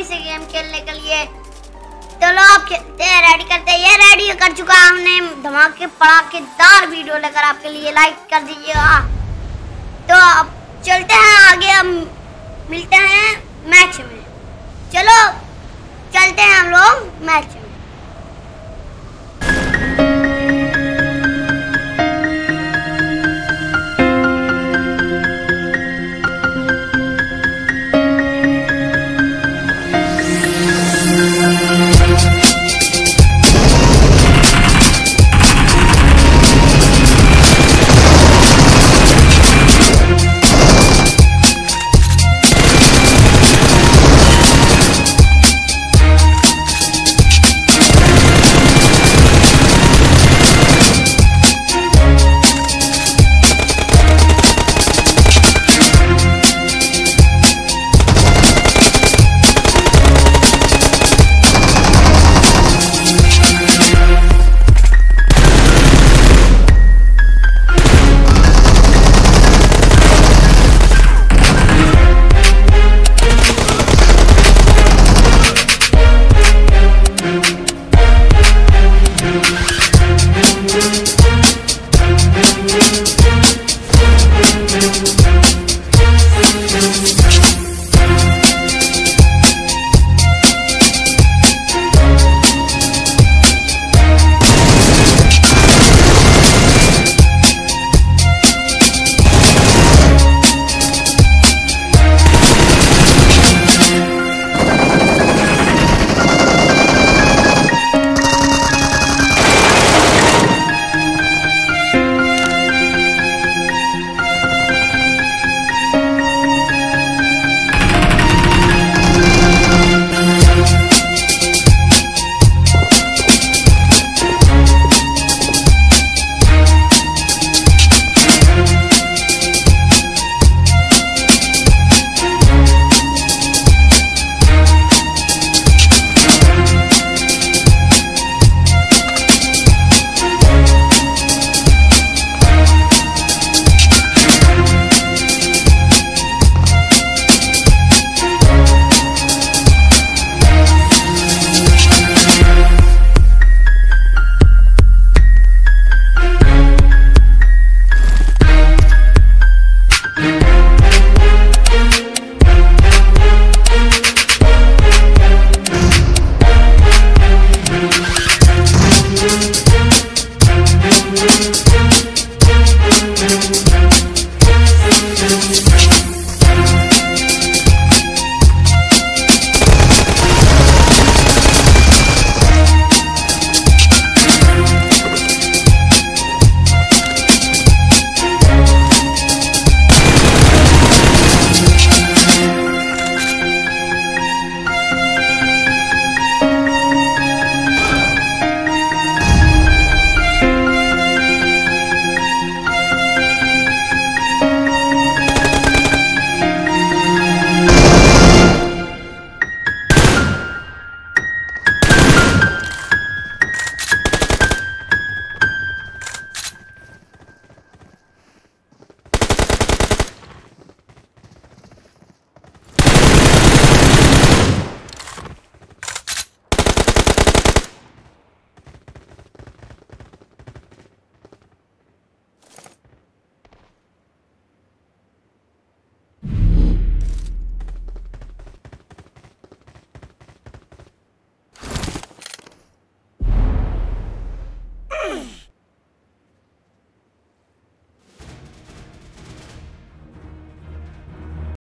फिर से गेम खेलने के लिए। चलो आप खेलते हैं रेडी करते हैं। ये रेडी कर चुका हमने धमाके पड़ाकेदार वीडियो लेकर आपके लिए। लाइक कर दीजिएगा हाँ। तो अब चलते हैं आगे। हम मिलते हैं मैच में।